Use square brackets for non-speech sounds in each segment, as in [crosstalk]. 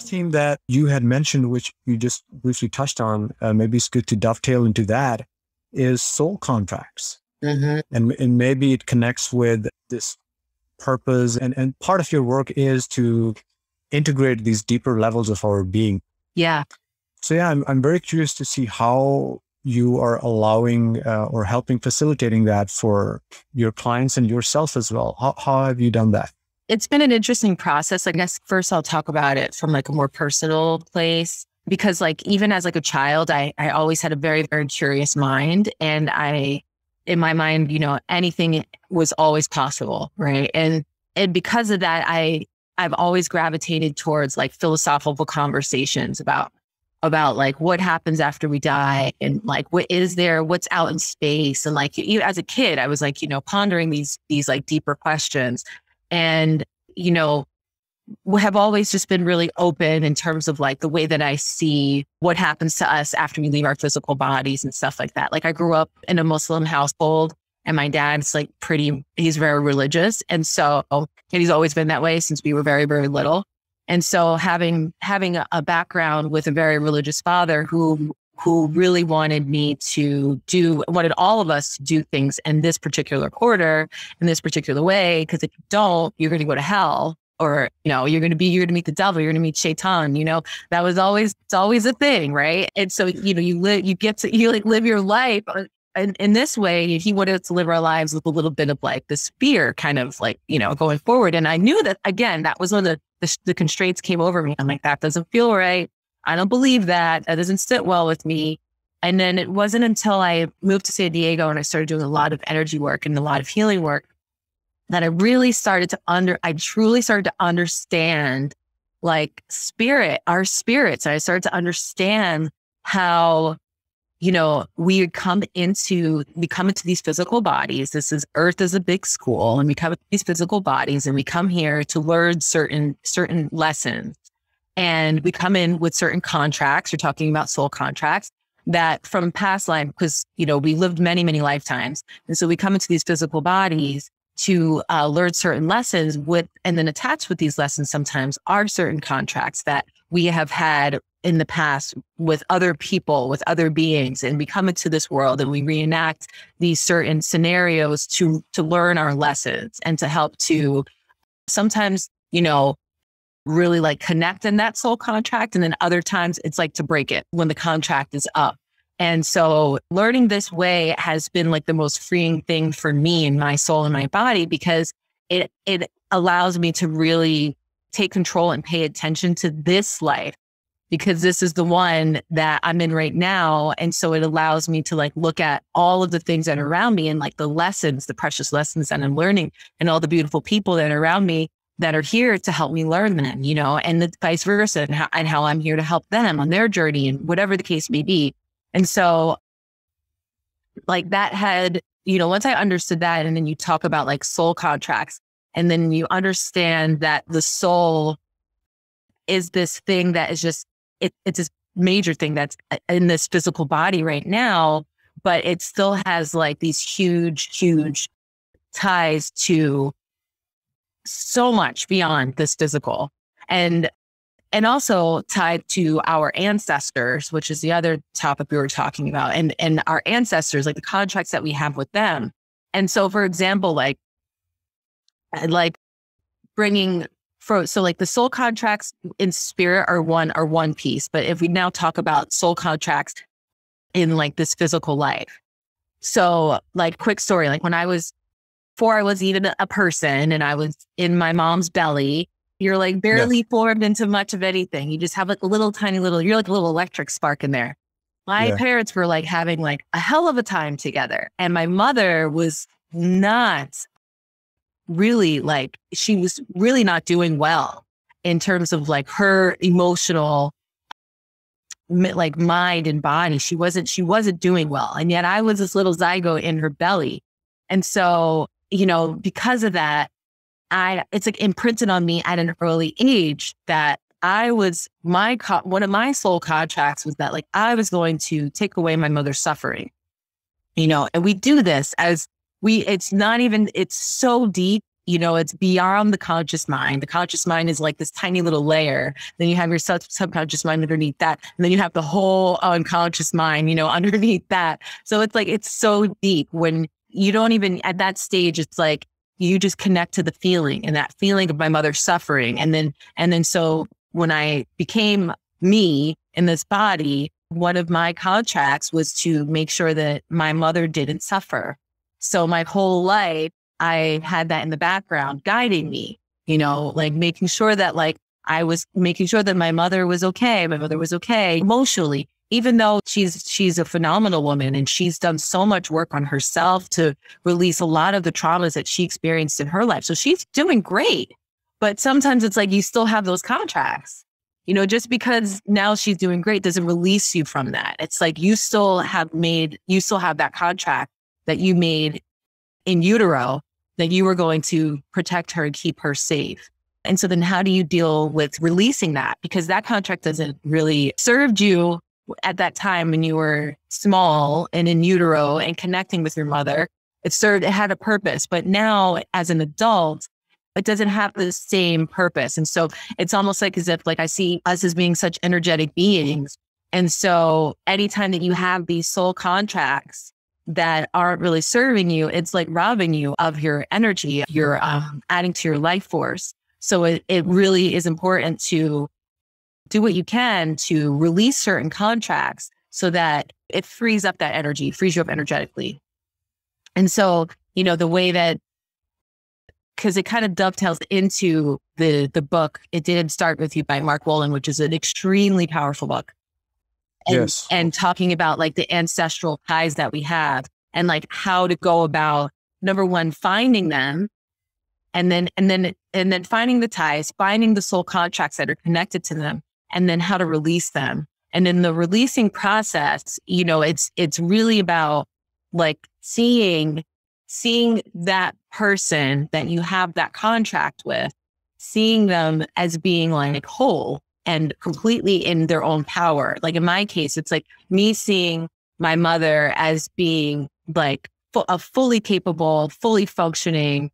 theme that you had mentioned, which you just briefly touched on, uh, maybe it's good to dovetail into that, is soul contracts. Mm-hmm. And, and maybe it connects with this purpose. And, and part of your work is to integrate these deeper levels of our being. Yeah. So, yeah, I'm, I'm very curious to see how you are allowing uh, or helping facilitating that for your clients and yourself as well. How, how have you done that? It's been an interesting process. I guess first I'll talk about it from like a more personal place because like even as like a child, I, I always had a very, very curious mind and I in my mind, you know, anything was always possible. Right. And, and because of that, I, I've always gravitated towards like philosophical conversations about, about like what happens after we die and like what is there, what's out in space. And like, you, as a kid, I was like, you know, pondering these, these like deeper questions and, you know, have always just been really open in terms of like the way that I see what happens to us after we leave our physical bodies and stuff like that. Like I grew up in a Muslim household and my dad's like pretty, he's very religious. And so, and he's always been that way since we were very, very little. And so having, having a background with a very religious father who, who really wanted me to do, wanted all of us to do things in this particular order, in this particular way. Cause if you don't, you're going to go to hell. Or you know you're going to be you're going to meet the devil you're going to meet shaitan you know? That was always it's always a thing right? And so you know you live you get to you like live your life uh, and in this way he wanted us to live our lives with a little bit of like this fear kind of like you know going forward. And i knew that again that was when the, the, the constraints came over me. I'm like that doesn't feel right i don't believe that that doesn't sit well with me and then it wasn't until i moved to san diego and i started doing a lot of energy work and a lot of healing work that I really started to under, I truly started to understand like spirit, our spirits. I started to understand how, you know, we come into, we come into these physical bodies. This is earth is a big school and we come into these physical bodies and we come here to learn certain, certain lessons. And we come in with certain contracts. You're talking about soul contracts that from past life, because, you know, we lived many, many lifetimes. And so we come into these physical bodies to uh, learn certain lessons with, and then attached with these lessons sometimes are certain contracts that we have had in the past with other people, with other beings, and we come into this world and we reenact these certain scenarios to to learn our lessons and to help to sometimes, you know, really like connect in that soul contract. And then other times it's like to break it when the contract is up. And so learning this way has been like the most freeing thing for me and my soul and my body because it it allows me to really take control and pay attention to this life because this is the one that I'm in right now. And so it allows me to like look at all of the things that are around me and like the lessons, the precious lessons that I'm learning and all the beautiful people that are around me that are here to help me learn them, you know, and the vice versa and how, and how I'm here to help them on their journey and whatever the case may be. And so, like, that had, you know, once I understood that, and then you talk about like soul contracts, and then you understand that the soul is this thing that is just, it, it's this major thing that's in this physical body right now, but it still has like these huge, huge ties to so much beyond this physical. And and also tied to our ancestors, which is the other topic we were talking about, and and our ancestors, like the contracts that we have with them. And so, for example, like uh, like bringing for so like the soul contracts in spirit are one are one piece, but if we now talk about soul contracts in like this physical life, so like quick story, like when I was before I was even a person and I was in my mom's belly you're like barely yes. formed into much of anything. You just have like a little tiny little, you're like a little electric spark in there. My yeah. parents were like having like a hell of a time together. And my mother was not really like, she was really not doing well in terms of like her emotional like mind and body. She wasn't, she wasn't doing well. And yet I was this little zygote in her belly. And so, you know, because of that, I, it's like imprinted on me at an early age that I was my, co- one of my soul contracts was that like I was going to take away my mother's suffering, you know, and we do this as we, it's not even, it's so deep, You know, it's beyond the conscious mind. The conscious mind is like this tiny little layer. Then you have your sub- subconscious mind underneath that. And then you have the whole unconscious mind, you know, [laughs] underneath that. So it's like, it's so deep when you don't even, at that stage, it's like, you just connect to the feeling and that feeling of my mother suffering. And then, and then so when I became me in this body, one of my contracts was to make sure that my mother didn't suffer. So my whole life, I had that in the background guiding me, you know, like making sure that like I was making sure that my mother was okay. My mother was okay emotionally, even though she's, she's a phenomenal woman and she's done so much work on herself to release a lot of the traumas that she experienced in her life. So she's doing great. But sometimes it's like you still have those contracts you know, just because now she's doing great doesn't release you from that. It's like you still have made, you still have that contract that you made in utero that you were going to protect her and keep her safe. And so then how do you deal with releasing that? Because that contract doesn't really served you at that time when you were small and in utero and connecting with your mother. It served, it had a purpose. But now as an adult, it doesn't have the same purpose. And so it's almost like as if like I see us as being such energetic beings. And so anytime that you have these soul contracts that aren't really serving you, it's like robbing you of your energy. You're um, adding to your life force. So it, it really is important to do what you can to release certain contracts so that it frees up that energy, frees you up energetically. And so, you know, the way that because it kind of dovetails into the the book. It didn't start with you by Mark Wolynn, which is an extremely powerful book. And, yes. And talking about like the ancestral ties that we have and like how to go about number one, finding them and then and then and then finding the ties, finding the soul contracts that are connected to them, and then how to release them. And in the releasing process, you know, it's it's really about like seeing seeing that person that you have that contract with, seeing them as being like whole and completely in their own power. Like in my case, it's like me seeing my mother as being like a fully capable, fully functioning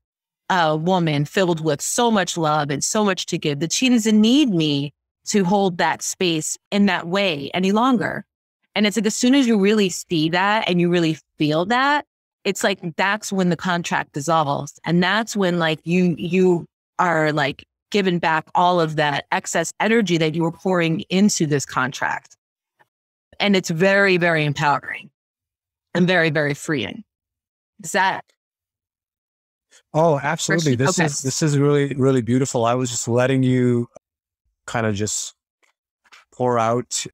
uh, woman filled with so much love and so much to give that she doesn't need me to hold that space in that way any longer. And it's like as soon as you really see that and you really feel that, it's like that's when the contract dissolves. And that's when like you you are like given back all of that excess energy that you were pouring into this contract. And it's very very empowering and very very freeing. Is that oh absolutely. This okay. is this is really really beautiful. I was just letting you kind of just pour out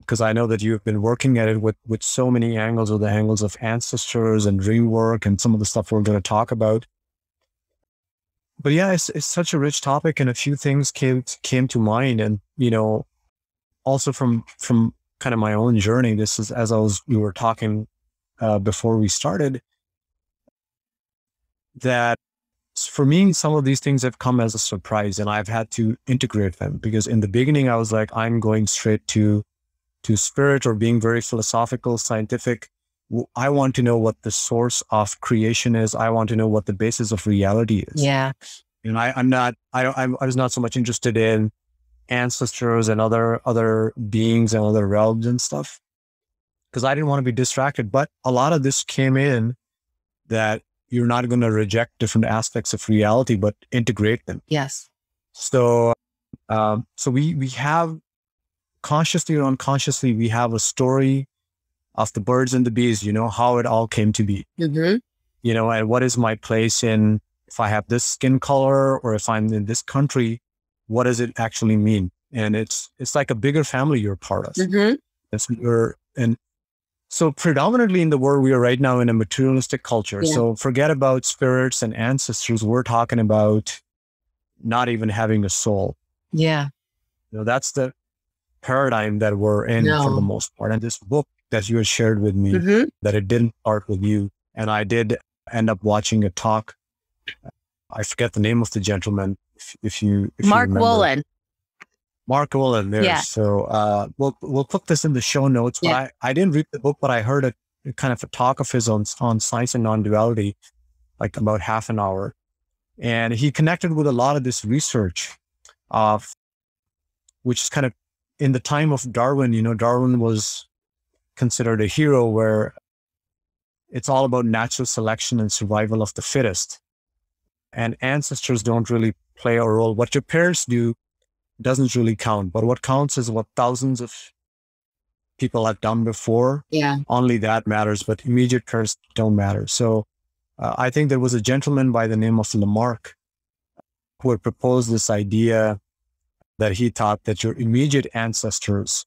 because I know that you've been working at it with with so many angles, with the angles of ancestors and dream work and some of the stuff we're going to talk about. But yeah, it's it's such a rich topic, and a few things came came to mind, and you know, also from from kind of my own journey. This is as I was we were talking uh, before we started that for me, some of these things have come as a surprise and I've had to integrate them because in the beginning, I was like, I'm going straight to to spirit or being very philosophical, scientific. I want to know what the source of creation is. I want to know what the basis of reality is. Yeah. And I, I'm not, I, I'm, I was not so much interested in ancestors and other, other beings and other realms and stuff because I didn't want to be distracted. But a lot of this came in that you're not going to reject different aspects of reality, but integrate them. Yes. So, um, so we, we have consciously or unconsciously, we have a story of the birds and the bees, you know, how it all came to be. Mm-hmm. You know, and what is my place in, if I have this skin color or if I'm in this country, what does it actually mean? And it's, it's like a bigger family you're part of. Mm-hmm. It's, you're, and so predominantly in the world, we are right now in a materialistic culture. Yeah. So forget about spirits and ancestors. We're talking about not even having a soul. Yeah. You know, that's the, paradigm that we're in no. for the most part. And this book that you had shared with me, mm-hmm. that it didn't start with you. And I did end up watching a talk. I forget the name of the gentleman. If, if you, if Mark you. Mark Wolynn there. Yeah. So, uh, we'll, we'll put this in the show notes, but yeah. I, I didn't read the book, but I heard a, kind of a talk of his on, on science and non-duality, like about half an hour. And he connected with a lot of this research of, which is kind of in the time of Darwin, you know, Darwin was considered a hero where it's all about natural selection and survival of the fittest. And ancestors don't really play a role. What your parents do doesn't really count, but what counts is what thousands of people have done before. Yeah. Only that matters, but immediate parents don't matter. So uh, I think there was a gentleman by the name of Lamarck who had proposed this idea that he thought that your immediate ancestors,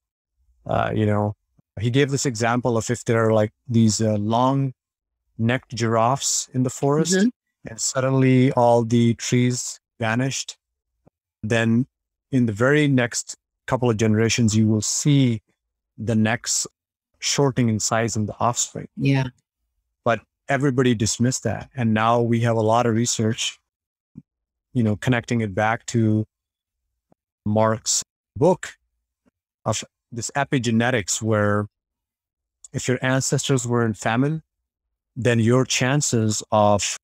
uh, you know, he gave this example of if there are like these uh, long necked giraffes in the forest mm-hmm. and suddenly all the trees vanished, then in the very next couple of generations, you will see the necks shortening in size in the offspring. Yeah. But everybody dismissed that. And now we have a lot of research, you know, connecting it back to Mark's book of this epigenetics, where if your ancestors were in famine, then your chances of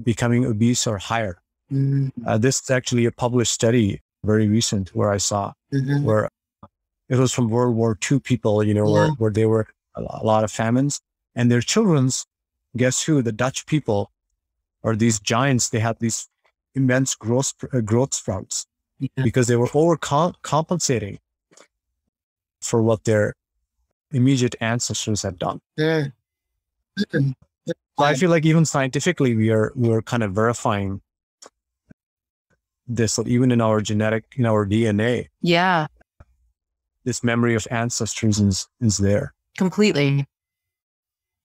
becoming obese are higher. Mm-hmm. Uh, this is actually a published study, very recent, where I saw mm-hmm. where it was from World War II people, you know, yeah. where, where they were a lot of famines and their children's, guess who? The Dutch people are these giants, they had these immense growth, uh, growth sprouts yeah. because they were overcompensating for what their immediate ancestors had done. Yeah. I feel like even scientifically, we are we're kind of verifying this, even in our genetic, in our DNA. Yeah, this memory of ancestors is is there completely.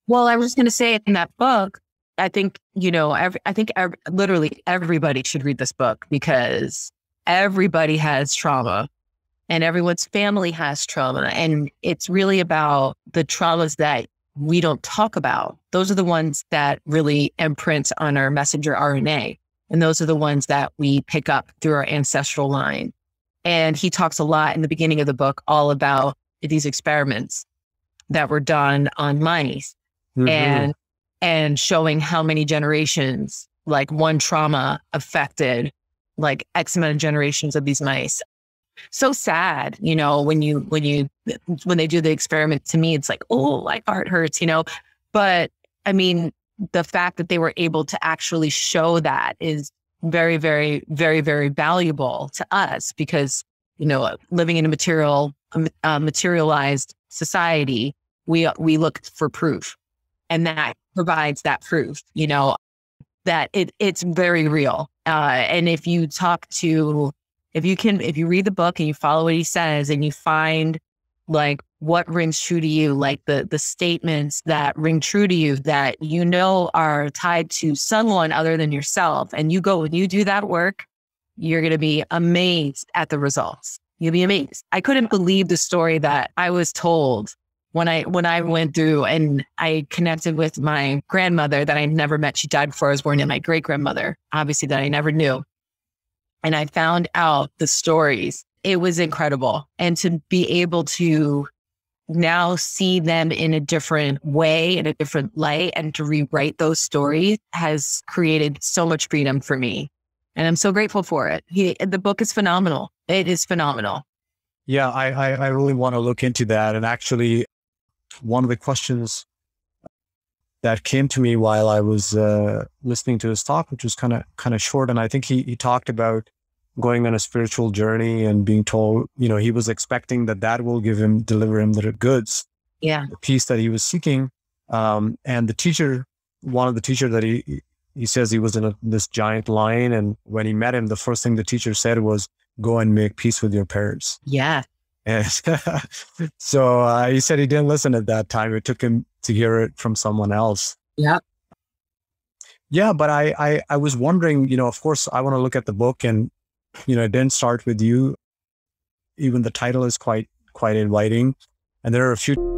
Well, I was just going to say in that book, I think you know, every, I think every, literally everybody should read this book because everybody has trauma and everyone's family has trauma. And it's really about the traumas that we don't talk about. Those are the ones that really imprint on our messenger RNA. And those are the ones that we pick up through our ancestral line. And he talks a lot in the beginning of the book all about these experiments that were done on mice mm-hmm. and and showing how many generations like one trauma affected like X amount of generations of these mice so sad, you know, when you when you when they do the experiment to me, it's like, oh, my heart hurts, you know. But I mean, the fact that they were able to actually show that is very, very, very, very valuable to us because, you know, living in a material, uh, materialized society, we we look for proof, and that provides that proof, you know, that it it's very real. Uh, and if you talk to if you can, if you read the book and you follow what he says and you find like what rings true to you, like the the statements that ring true to you that you know are tied to someone other than yourself, and you go and you do that work, you're going to be amazed at the results. You'll be amazed. I couldn't believe the story that I was told when I when I went through and I connected with my grandmother that I never met. She died before I was born, and my great grandmother, obviously that I never knew and I found out the stories. It was incredible. And to be able to now see them in a different way, in a different light, and to rewrite those stories has created so much freedom for me. And I'm so grateful for it. He, the book is phenomenal. It is phenomenal. Yeah, I, I, I really want to look into that. And actually, one of the questions that came to me while I was uh, listening to his talk, which was kind of kind of short, and I think he he talked about going on a spiritual journey and being told, you know, he was expecting that that will give him deliver him the goods, yeah, the peace that he was seeking. Um, and the teacher, one of the teacher that he he says he was in a, this giant line, and when he met him, the first thing the teacher said was, "Go and make peace with your parents." Yeah. And [laughs] so uh, he said he didn't listen at that time. It took him to hear it from someone else. Yeah. Yeah, but I, I, I was wondering, you know, of course, I want to look at the book, and you know, it didn't start with you. Even the title is quite quite inviting, and there are a few